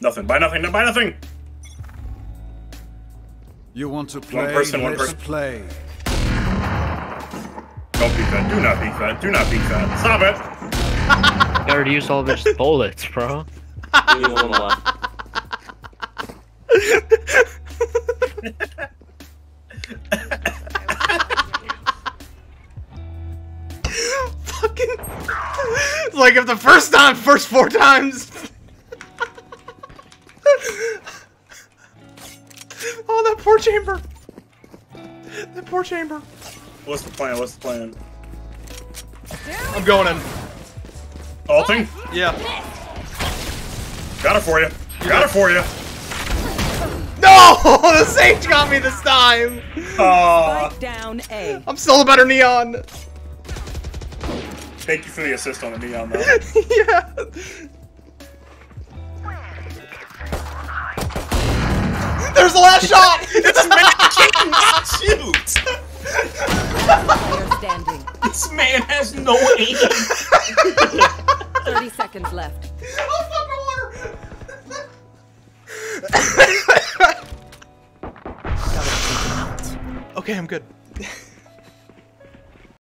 Nothing. Buy nothing. Buy nothing. You want to play? person, one Let's person. play. Don't peek that. Do not peek that. Do not peek that. Stop it. You already used all of his bullets, bro. Give me one. Fucking. like if the first time, first four times. Oh, that poor chamber. That poor chamber. What's the plan? What's the plan? I'm going in. Alting. Yeah. Got it for you. Got it for you. No! The sage got me this time! Uh, Spike down A. I'm still a better neon! thank you for the assist on the neon though. yeah! There's the last shot! This man cannot shoot. Standing. This man has no aim. 30 seconds left. Oh, fucking water! okay, I'm good.